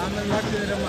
ಆಮೇಲೆ ಮಾಡ್ತಿದ್ದೀರಮ್ಮ